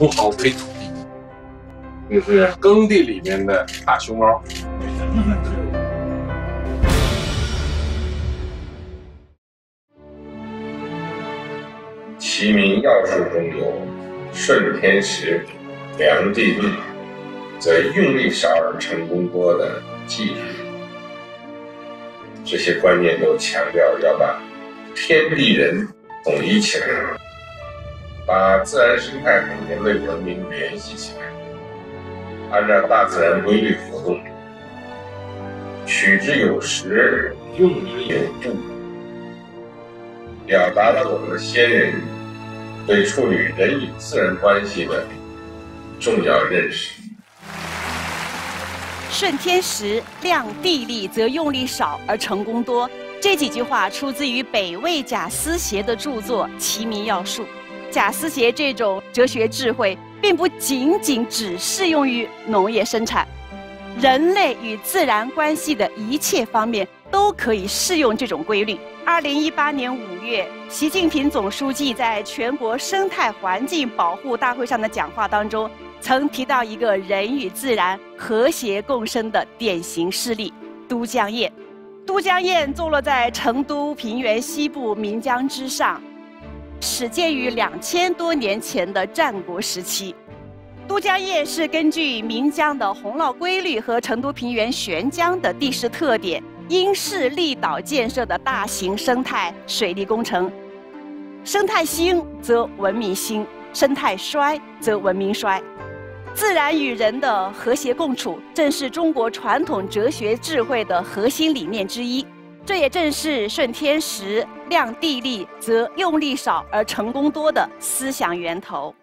不好配土地，就是耕地里面的大熊猫。齐民要术中有顺天时、量地利，则用力少而成功多的纪律。这些观念都强调要把天地人统一起来，把自然生态和人类文明联系起来，按照大自然规律活动，取之有时，用之有度，表达了我们的先人对处理人与自然关系的重要认识。顺天时，量地利，则用力少而成功多。这几句话出自于北魏贾思勰的著作《齐民要术》。贾思勰这种哲学智慧，并不仅仅只适用于农业生产，人类与自然关系的一切方面都可以适用这种规律。二零一八年五月，习近平总书记在全国生态环境保护大会上的讲话当中。曾提到一个人与自然和谐共生的典型事例——都江堰。都江堰坐落在成都平原西部岷江之上，始建于两千多年前的战国时期。都江堰是根据岷江的洪涝规律和成都平原悬江的地势特点，因势利导建设的大型生态水利工程。生态兴则文明兴，生态衰则文明衰。自然与人的和谐共处，正是中国传统哲学智慧的核心理念之一。这也正是顺天时、量地利，则用力少而成功多的思想源头。